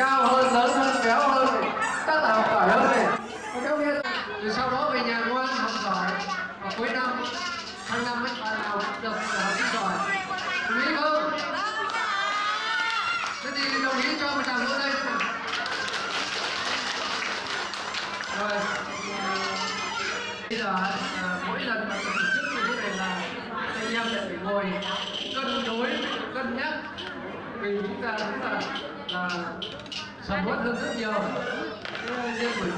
Go, Thank you.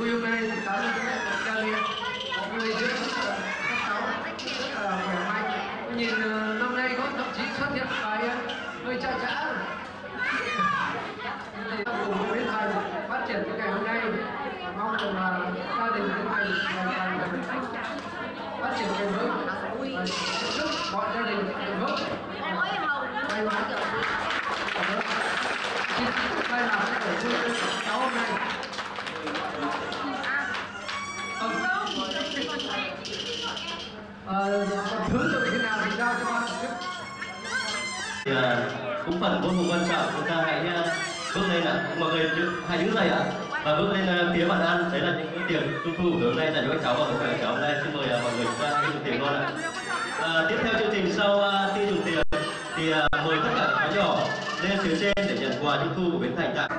cũng phần vô cùng quan trọng. Chúng ta hãy à, bước lên ạ. Mọi người hãy đứng dậy ạ. Và bước lên à, phía bàn ăn đấy là những tiệc trung thu của hôm nay dành cho các cháu và các bạn cháu hôm nay. Xin mời à, mọi người chúng ta đi dùng tiền luôn ạ. À, tiếp theo chương trình sau uh, đi dùng tiền thì uh, mời tất cả các cháu nhỏ lên phía trên để nhận quà trung thu của bến thành tặng.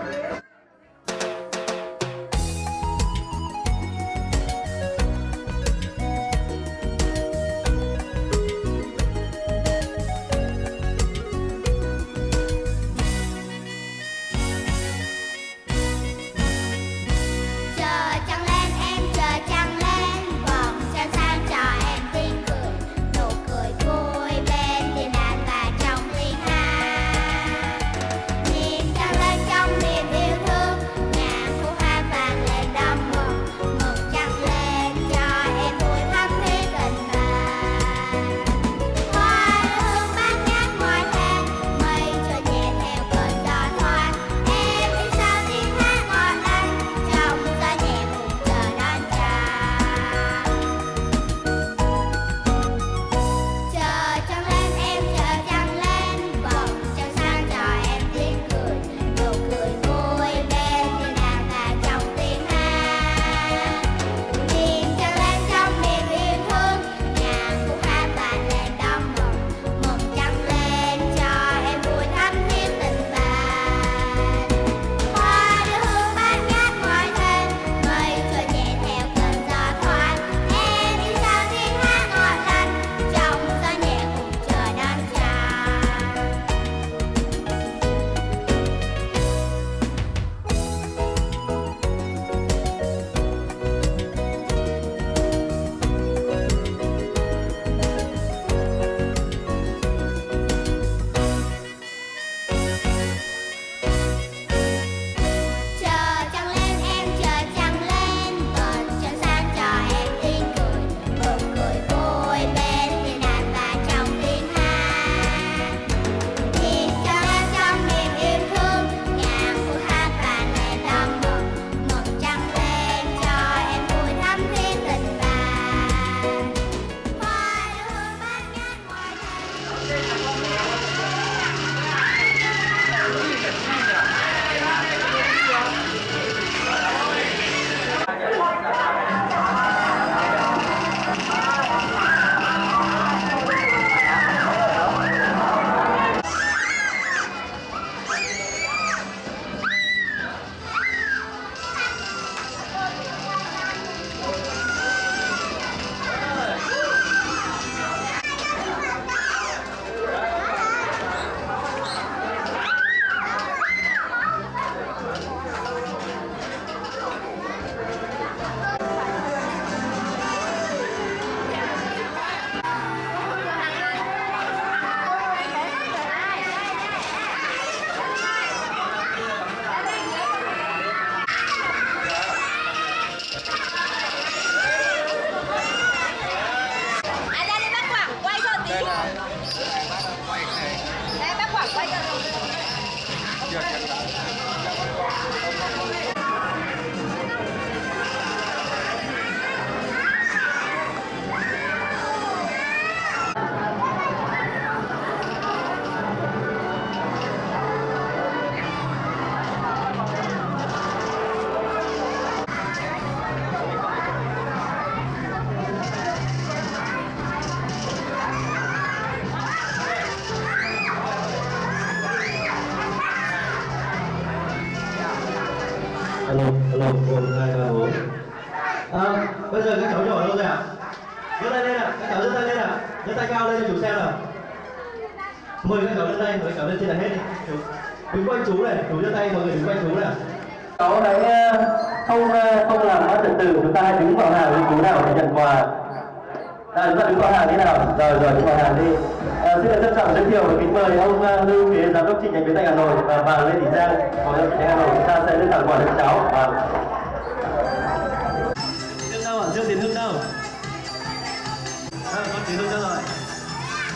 Đây chú xem nào. Mời các cháu lên đây mời các cháu lên trên là hết đi. Chú. đứng quanh chú này chú giơ tay mọi người đứng quanh chú này. Cháu đấy ờ, không ờ, không làm mất trật tự chúng ta hãy đứng vào hàng với chú nào để nhận quà. À, chúng ta đứng vào hàng thế nào. Rồi rồi đứng vào hàng đi. À, xin được trân trọng giới thiệu và kính mời ông uh, lưu Kế, giám đốc chi nhánh bến thành hà nội và bà lê thị giang. Phó giám đốc chi nhánh hà nội chúng ta sẽ đưa tặng quà cho cháu. Và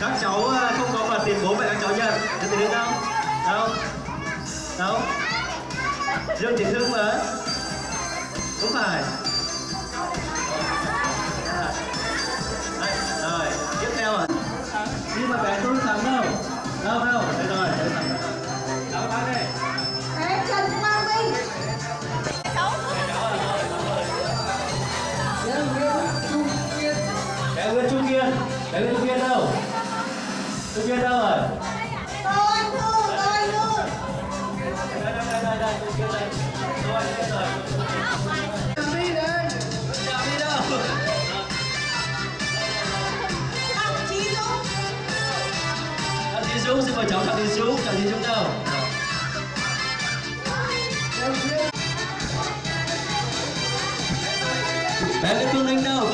Các cháu à, không có quà tiền bố mẹ các cháu nhận. Tiến Hưng đâu? Đâu? Đâu? Dương Tiến Hưng mà. Đúng phải. À. Đây, rồi, tiếp theo ạ. Nhưng mà bé tôi thắng đâu? Đâu đâu? Đây rồi, đây thắng. Cháu thắng đây. Bé Trần Quang Kiên Bé Nguyễn Trung Kiên. Bé Nguyễn Trung Kiên đâu? Trung Kiên đâu rồi? Tôi Thu Tôi Thu Đây, đây, đây, đây, Trung Kiên đây. Rồi, đây rồi. đi đây Chào đi đâu? Đặng Trí Dũng Chào Tiến Dũng, xin mời cháu chào Tiến Dũng. Chào Tiến Dũng đâu? Bé đâu? Phương Linh đâu?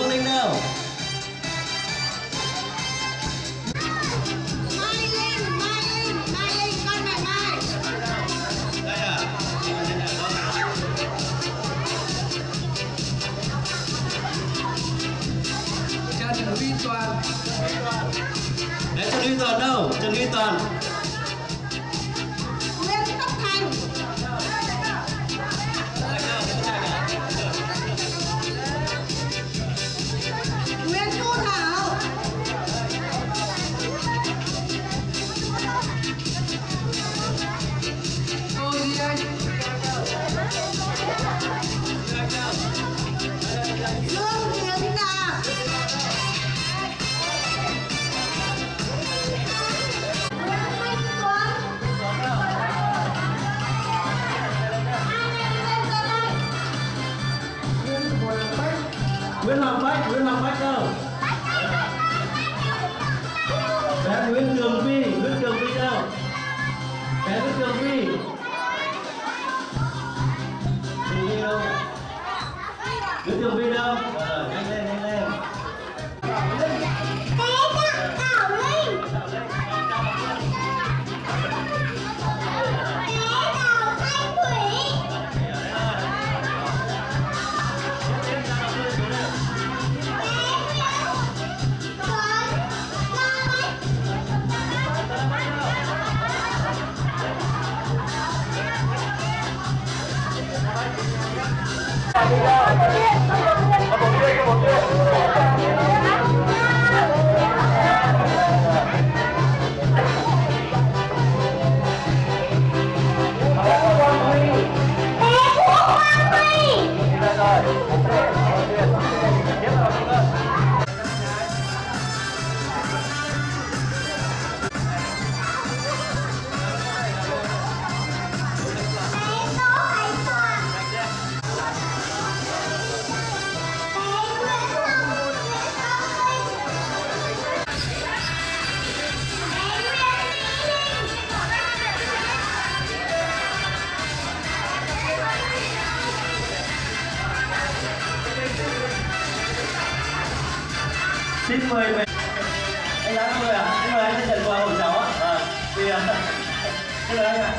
Thì à, xin mời anh ạ.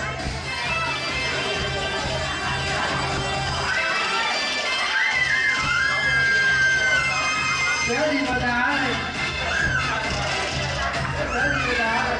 Bé gì mà đá này Bé gì mà đá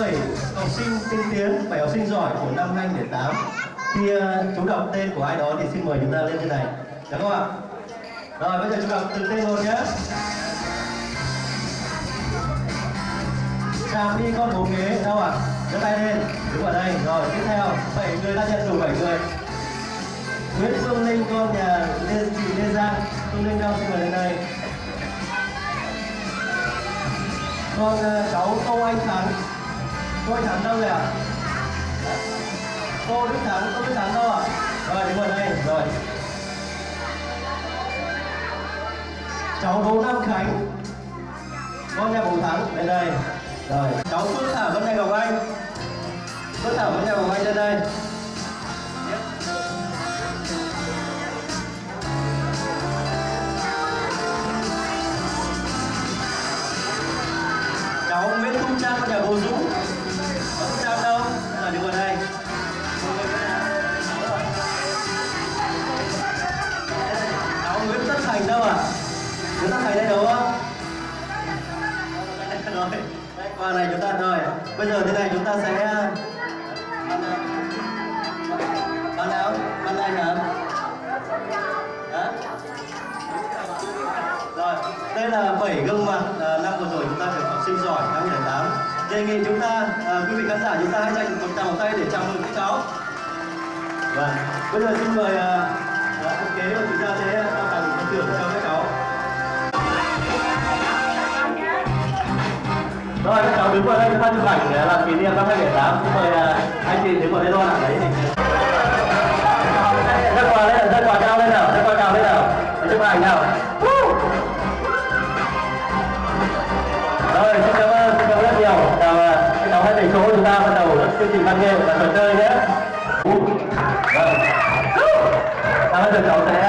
7 học sinh tiên tiến, 7 học sinh giỏi của năm 2008. Khi uh, chú đọc tên của ai đó thì xin mời chúng ta lên trên này. Được không ạ? Rồi bây giờ chúng đọc từ tên luôn nhé. Chàng đi con bố ghế đâu ạ? À? Đưa tay lên, đứng ở đây. Rồi tiếp theo, 7 người ta nhận đủ 7 người. Nguyễn Phương Linh con nhà Lê, chị Lê Giang, Phương Linh đâu xin mời lên đây. Con ờ, cháu Tô Anh Thắng cô Anh Thắng đâu rồi ạ? Tô Đức Thắng cô Đức Thắng đâu ạ? Rồi, đứng ở đây, rồi. Cháu Đỗ Nam Khánh. Con nhà Bùi Thắng lên đây. Rồi, cháu Phương Thảo vẫn nhà Ngọc Anh. Phương Thảo vẫn nhà Ngọc Anh lên đây. Cháu Nguyễn Thu Trang con nhà Bồ Dũng. Đây này chúng ta rồi. Bây giờ thế này chúng ta sẽ bạn nào? Bạn này hả? Rồi đây là bảy gương mặt à, năm vừa rồi chúng ta được học sinh giỏi năm 2008 đề nghị chúng ta à, quý vị khán giả chúng ta hãy dành một tràng tay để chào mừng các cháu. Vâng bây giờ xin mời à, à, kế và chúng ta sẽ à, trao tặng phần thưởng cho các cháu. Rồi các vừa đây chúng ta chụp ảnh là kỷ niệm năm 2008 xin mời à, anh chị đứng vào đây luôn ạ. Đấy. Rất quà lên rất quà cao lên nào, rất quà cao lên nào. Để chụp ảnh nào. Rồi, xin cảm ơn, xin cảm ơn rất nhiều. Chào à, xin chào hai thầy số chúng ta bắt đầu chương trình văn nghệ và trò chơi nhé. Vâng cảm ơn cháu sẽ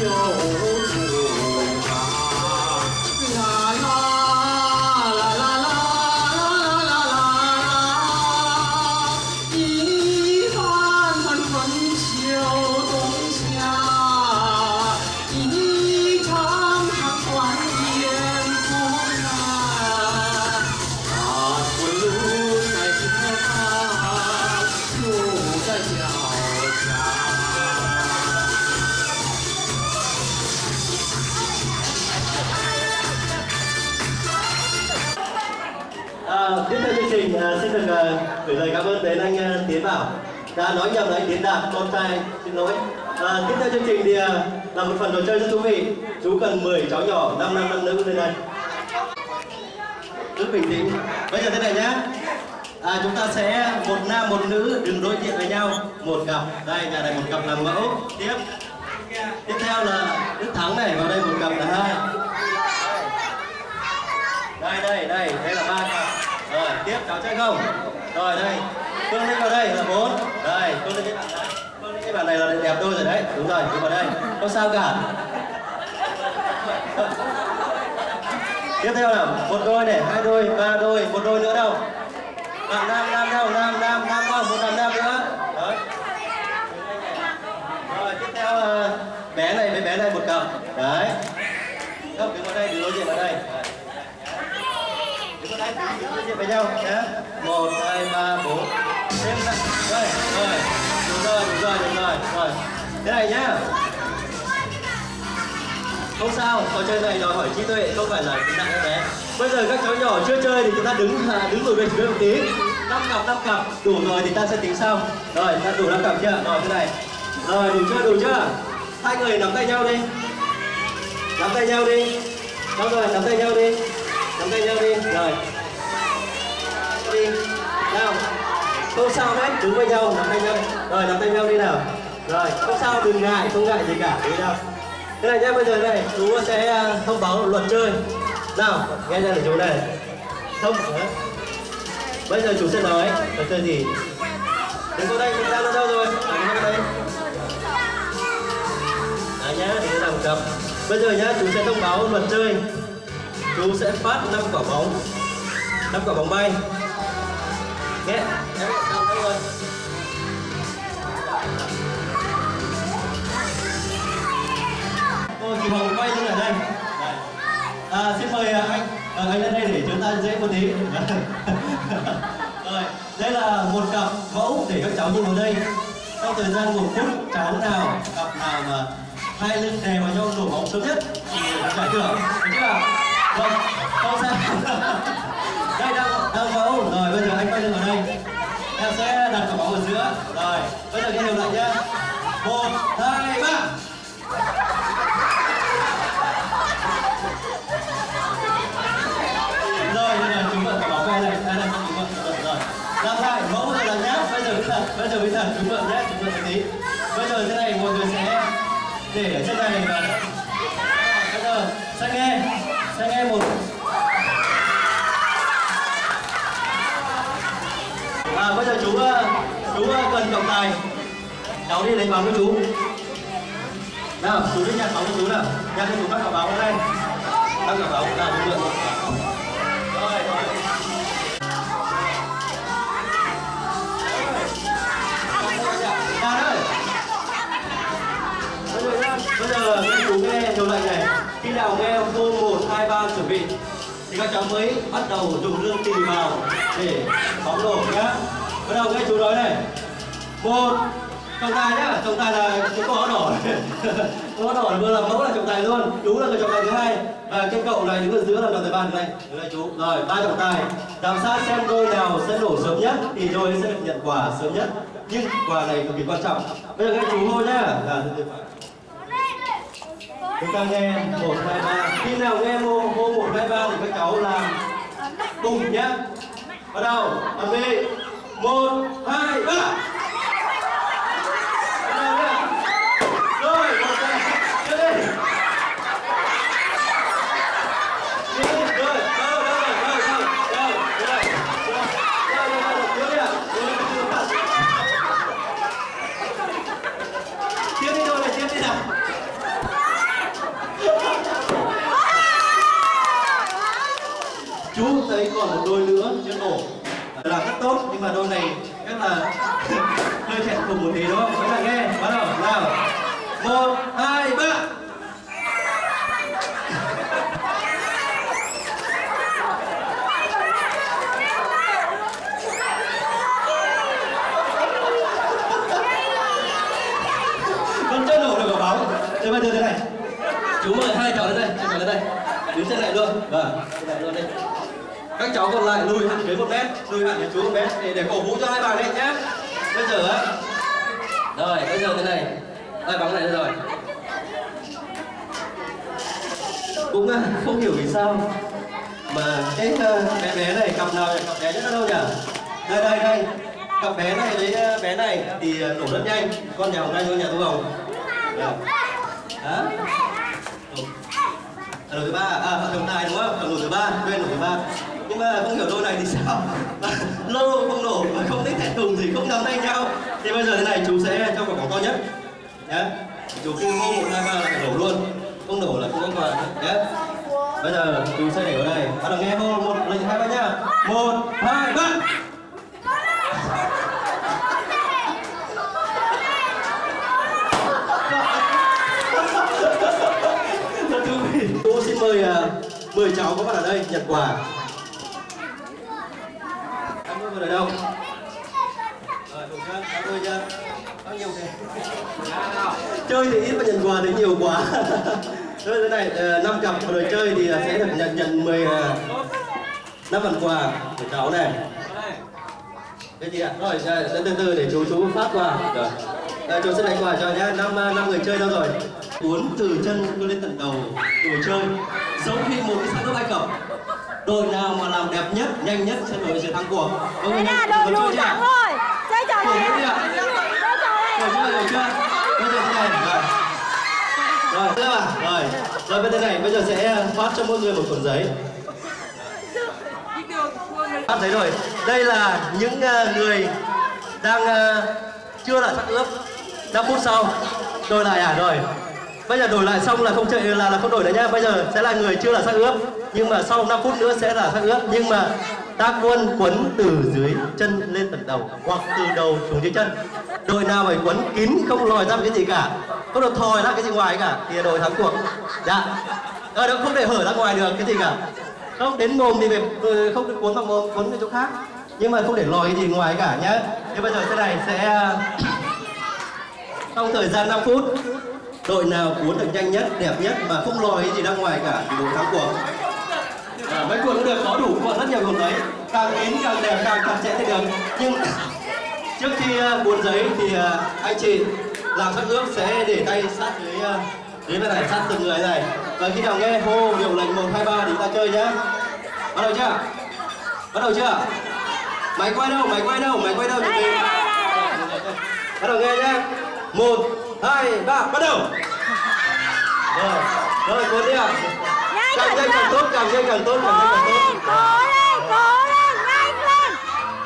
À, đã nói nhầm là anh Tiến Đạt con trai xin lỗi. À, tiếp theo chương trình thì à, là một phần trò chơi rất thú vị. Chú cần 10 cháu nhỏ 5 nam 5 nữ lên đây. Rất bình tĩnh. Bây giờ thế này nhá. À, chúng ta sẽ một nam một nữ đứng đối diện với nhau. Một cặp. Đây nhà này một cặp làm mẫu. Tiếp. Tiếp theo là đức thắng này vào đây một cặp là hai. Đây đây đây. Đây là ba cặp. Rồi tiếp cháu chơi không? Rồi đây phương lên vào đây, là bốn. Đây, phương lên cái bạn này phương lên cái bạn này là đẹp đôi rồi đấy. Đúng rồi đi vào đây. Không sao cả. Tiếp theo là một đôi này, hai đôi, ba đôi, một đôi nữa đâu. Bạn nam nam đâu? Nam nam nam không? Một bạn nam nữa. Đấy. Rồi, tiếp theo bé này với bé này một cặp. Đấy. Không đứng vào đây, đứng đối diện vào đây. Đứng vào đây, đứng đối diện với nhau nhé. Một, hai, ba, bốn thêm ra đây rồi đúng rồi đúng rồi đúng rồi rồi thế này nhá không sao trò chơi này đòi hỏi trí tuệ không phải là tính nặng các bé. Bây giờ các cháu nhỏ chưa chơi thì chúng ta đứng à, đứng lùi về phía một tí năm cặp năm cặp. Đủ rồi thì ta sẽ tính sau rồi ta đủ năm cặp chưa? Rồi thế này. Rồi đủ chưa đủ chưa? Hai người nắm tay nhau đi. Nắm tay nhau đi. Xong rồi nắm tay nhau đi. Nắm tay nhau đi. Rồi. Đi. Nào không sao hết đứng với nhau nắm tay nhau. Rồi nắm tay nhau đi nào. Rồi không sao đừng ngại không ngại gì cả đi nào. Thế này nhé, bây giờ này chú sẽ à, thông báo luật chơi. Nào nghe ra để chú này. Thông bây giờ chú sẽ nói luật chơi gì? Đừng có đây chúng ta đâu rồi? Đừng có đây. À nhá đừng làm cặp bây giờ nhá chú sẽ thông báo luật chơi. Chú sẽ phát năm quả bóng. Năm quả bóng bay. Nghe yeah thôi tôi kỳ vọng quay luôn ở đây. À, xin mời à, anh à, anh lên đây để chúng ta dễ một tí. Rồi đây là một cặp mẫu để các cháu nhìn vào đây. Trong thời gian một phút cháu nào cặp nào mà hai lưng đè vào nhau nổ bóng sớm nhất thì giải thưởng. Vâng, không sao. Đây đang đang mẫu rồi. Bây giờ anh quay lưng vào đây em sẽ đặt quả bóng ở giữa. Rồi, bây giờ nghe đều lại nhá. Một, hai, ba. Rồi, bây giờ chúng vận quả bóng quay này đây đây, chúng vận chúng vận, rồi. Làm lại mẫu một lần nhá. Bây giờ bây giờ bây giờ bây giờ chúng vận nhé chúng vận một tí. Bây giờ thế này mọi người sẽ để ở trên này. Và bây giờ, sang nghe sang nghe một à bây giờ chú ờ, chú ờ, cần trọng tài. Cháu đi lấy bóng cho chú. Nào chú đi nhặt bóng cho chú nào. Nhặt cho chú bắt quả bóng đây bắt quả bóng nào chú được rồi Bây giờ bây giờ các chú nghe điều lệnh này. Khi nào nghe cô 1, 2, 3 chuẩn bị Thì các cháu mới bắt đầu dùng lương tì vào để bóng đổ nhá. Bắt đầu nghe chú nói này. Một, trọng tài nhá. Trọng tài là cái có đỏ có đỏ vừa làm mẫu là trọng tài luôn. Chú là người trọng tài thứ hai. Và cái cậu này đứng ở giữa là trọng tài ban đây đứng là chú. Rồi, ba trọng tài. Giám sát xem đôi nào sẽ nổ sớm nhất thì đôi sẽ được nhận quà sớm nhất. Nhưng quà này cực kỳ quan trọng. Bây giờ nghe chú hô nhá. Là chúng ta nghe một, hai, ba. Khi nào nghe hô hô một, hai, ba thì các cháu làm cùng nhá. Bắt đầu làm bị một hai ba rồi một tay lên đi chú thấy còn một đôi nữa làm rất tốt, nhưng mà đôi này rất là hơi thẹn thùng một tí đúng không? Chúng ta nghe, bắt đầu, nào. Một, hai, ba. Vẫn chưa nổ được quả bóng. Thế bây giờ thế này. Chú mời hai cháu lên đây, chú cháu lên đây. Đứng chân lại luôn. Vâng trên lại luôn đây các cháu còn lại lùi hẳn đến một mét lùi hẳn đến chú một mét để, để cổ vũ cho hai bạn đấy nhé. Bây giờ á. Rồi bây giờ thế này. Đây bóng này đây rồi? Cũng à, không hiểu vì sao mà cái à, bé bé này cặp nào là cặp bé nhất ở đâu nhỉ? Đây đây đây. Cặp bé này với ờ, bé này thì ờ, nổ rất nhanh. Con nhà hồng đây con nhà tú hồng Được. hả? Ở à, thứ ba. À, à ở tài đúng không? Ở thứ ba. Quên đội thứ ba nhưng mà không hiểu đôi này thì sao? Lâu không nổ, mà không thích thẹn thùng thì không nắm tay nhau. Thì bây giờ thế này, chú sẽ cho quả bóng to nhất. Nhé chú khi hô một, hai, ba là phải nổ luôn. Không nổ là không có quà. Nhé bây giờ chú sẽ để ở đây bắt đầu nghe hô một lần hai ba nhá. Một, hai, ba. Cô xin mời à, mời cháu có mặt ở đây nhận quà. Ơn ở đâu? Rồi, đủ chưa? Cảm ơn chưa? Bao nhiêu thế? Chơi thì ít mà nhận quà thì nhiều quá. Rồi thế này, ờ, năm cặp một đội chơi thì sẽ được nhận nhận 10 à, năm phần quà của cháu này. Cái gì ạ? Rồi, từ từ để chú chú phát quà. Rồi. Chú sẽ lấy quà cho nhá. Năm à, năm người chơi đâu rồi? Cuốn từ chân lên tận đầu đồ chơi. Giống như một cái xác ướp Ai Cập. Đội nào mà làm đẹp nhất, nhanh nhất sẽ đội sẽ thắng cuộc. Đây là đội chưa? thắng rồi Chơi trò gì? Chơi trò này Rồi chưa? Rồi? Bây giờ thế này. Rồi. Rồi, à? Rồi. Rồi bây giờ này, bây giờ sẽ phát cho mỗi người một cuốn giấy. Phát giấy rồi. Đây là những ờ, người đang ờ, chưa là xác ướp. 5 phút sau đổi lại à rồi. Bây giờ đổi lại xong là không chơi là là không đổi nữa nhá. Bây giờ sẽ là người chưa là xác ướp nhưng mà sau 5 phút nữa sẽ là xác ướp nhưng mà tác quân quấn từ dưới chân lên tận đầu hoặc từ đầu xuống dưới chân. Đội nào phải quấn kín không lòi ra một cái gì cả, không được thòi ra cái gì ngoài cả thì đội thắng cuộc. Dạ. Ờ đâu không để hở ra ngoài được cái gì cả. Không đến mồm thì phải ừ, không được cuốn vào mồm, cuốn vào chỗ khác. Nhưng mà không để lòi cái gì ngoài cả nhá. Thế bây giờ thế này sẽ trong thời gian 5 phút đội nào cuốn được nhanh nhất đẹp nhất mà không lòi gì ra ngoài cả thì đội thắng cuộc. À, mấy cuộn cũng được có đủ cuộn rất nhiều cuộn đấy. Càng kín càng đẹp càng chặt chẽ thì được. Nhưng trước khi ờ, cuốn giấy thì ờ, anh chị làm sắc ướp sẽ để tay sát dưới ờ, dưới bên này sát từng người này. Và khi nào nghe hô hiệu lệnh một hai ba thì chúng ta chơi nhé bắt đầu chưa? Bắt đầu chưa? Máy quay đâu máy quay đâu máy quay đâu chuẩn bị. bắt đầu nghe nhé một hai ba bắt đầu. Rồi rồi cuốn đi ạ. Càng nhanh càng tốt càng nhanh càng tốt càng nhanh càng tốt. Cố lên cố lên nhanh lên.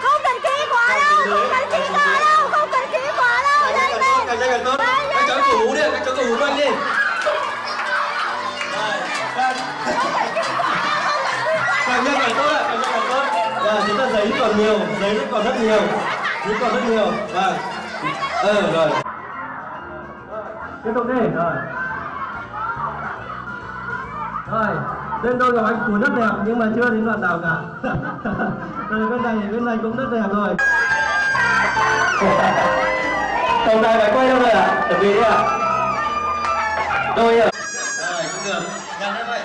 Không cần kỹ quá đâu không cần kỹ quá đâu không cần kỹ quá đâu càng nhanh nhanh càng nhanh càng tốt. Lên các cháu cổ hú đi các cháu cổ hú quanh đi. Càng nhanh càng tốt ạ càng nhanh càng tốt. Và chúng ta giấy còn nhiều giấy còn rất nhiều giấy còn rất nhiều. Vâng. Ờ rồi tiếp tục đi rồi. Rồi bên tôi gặp anh cùi rất đẹp nhưng mà chưa đến đoạn nào cả. Rồi bên này bên này cũng rất đẹp rồi. Tổng đài phải quay đâu rồi ạ? Chuẩn bị đi ạ? Đôi ạ. Rồi cũng được. Nhanh thế vậy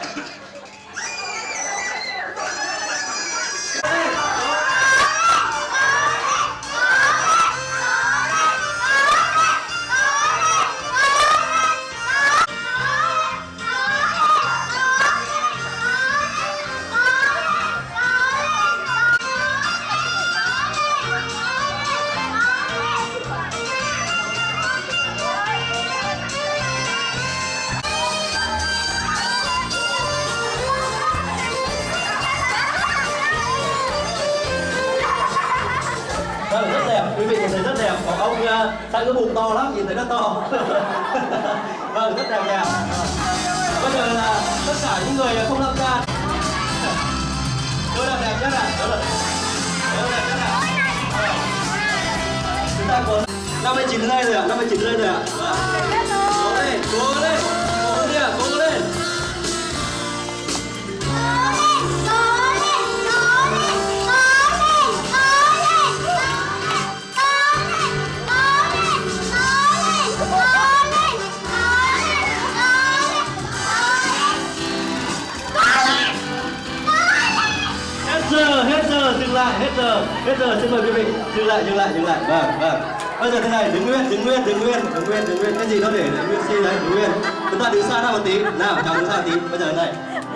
bây giờ này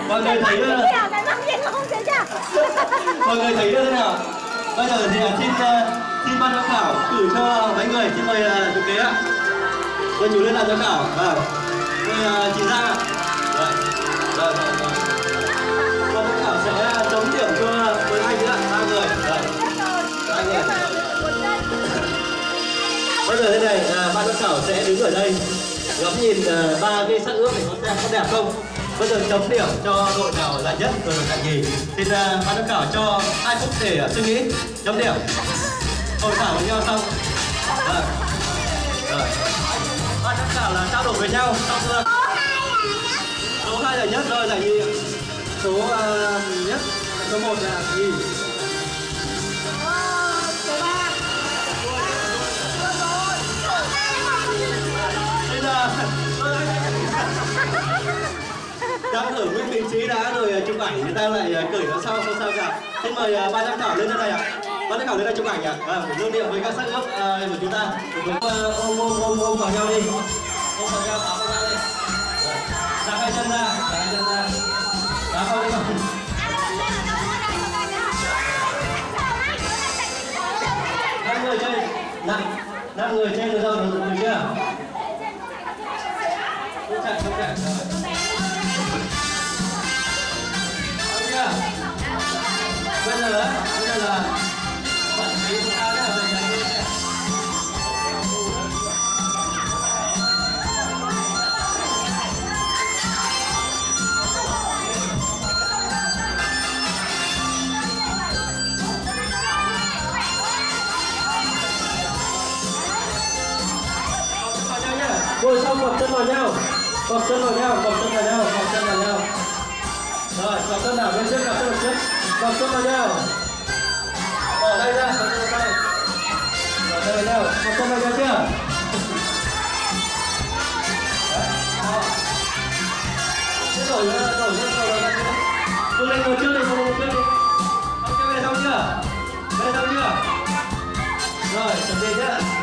mọi người thấy ờ, mọi người thấy thế nào? Bây giờ thì ờ, xin ờ, xin ban giám khảo cử cho mấy người. Xin mời chú kế ạ. Mời chú lên làm giám khảo. Vâng. Mời chị giang ạ. Rồi rồi rồi rồi ban giám khảo sẽ chấm điểm cho mười hai nữa hai người. Hai người. Bây giờ thế này à, ban giám khảo sẽ đứng ở đây. Ngắm nhìn à, ba cái sắc ướp này có đẹp không bây giờ chấm điểm cho đội nào giải nhất rồi là giải nhì? Thì là ban giám khảo cho hai phút để à, suy nghĩ. Chấm điểm. Hội thảo với nhau xong rồi. Rồi. Ban giám khảo là trao đổi với nhau. Xong chưa? Số hai là nhất rồi giải nhì số uh, nhất số một là nhì. Đang ở nguyên vị trí đã rồi à, chụp ảnh người ta lại à, cởi nó sau không sao cả xin mời à, ban giám khảo lên đây này ạ. Ban giám khảo lên đây chụp ảnh ạ. Vâng lưu niệm với các sắc ướp à, của chúng ta. Ôm ôm ôm ôm vào nhau đi. Ôm vào nhau áo ra đi. Vâng, đặt hai chân ra đặt hai chân ra. Đá vào đi. Vào năm người chơi. Năm năm người chơi được rồi được được chưa? Không chạy không chạy rồi chân vào nhau cọc chân vào nhau cọc chân vào nhau cọc chân vào nhau rồi cọc chân nào bên trước cặp chân trước cọc chân vào nhau bỏ tay ra cọc chân vào tay bỏ tay vào nhau cọc chân vào nhau chưa Thế đổi đổi đổi đổi đổi Cô lên ngồi trước đi, cô lên ngồi trước đi. Xong chưa, bên này xong chưa? Bên này xong chưa? Rồi, chuẩn bị. bây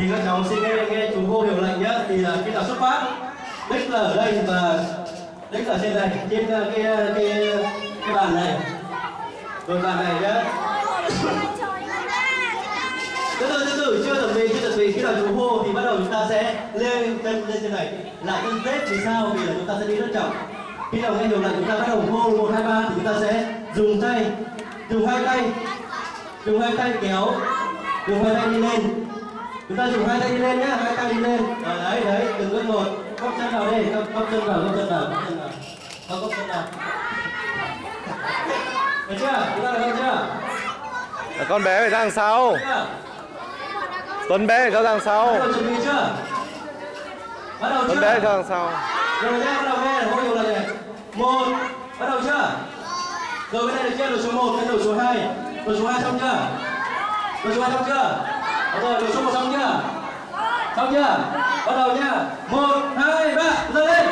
thì các cháu xin nghe nghe chú hô hiệu lệnh nhé. Thì là khi nào xuất phát đích là ở đây và đích ở trên này, trên à, cái à, cái cái bàn này. Rồi bàn này nhé. Từ từ từ từ chưa chuẩn bị chưa chuẩn bị khi nào chú hô thì bắt đầu chúng ta sẽ lên chân, lên trên này. Lại chân tết thì sao, vì là chúng ta sẽ đi rất chậm. Khi nào nghe hiệu lệnh chúng ta bắt đầu hô một hai ba thì chúng ta sẽ dùng tay, dùng hai tay, dùng hai tay kéo, dùng hai tay đi lên chúng ta dùng hai tay đi lên nhá hai tay đi lên. Rồi đấy đấy từng bước một. Cốc chân vào đây cốc, cốc chân vào cốc chân vào cốc chân vào. Cốc, cốc chân vào. Được chưa? Chúng ta được chưa? Là con bé phải ra đằng sau. Tuấn bé phải ra đằng sau. Đầu chuẩn bị chưa? Bắt đầu Tuấn chưa? bé phải ra đằng sau. Rồi nhá bắt đầu nghe hô hiệu lệnh này. Một bắt đầu chưa? Rồi cái này được chưa? Đội số 1 đến đội số 2 đội số 2 xong chưa? Đội số 2 xong chưa được rồi đội số 1 xong chưa? Xong chưa? Bắt đầu nha, một hai ba giờ lên.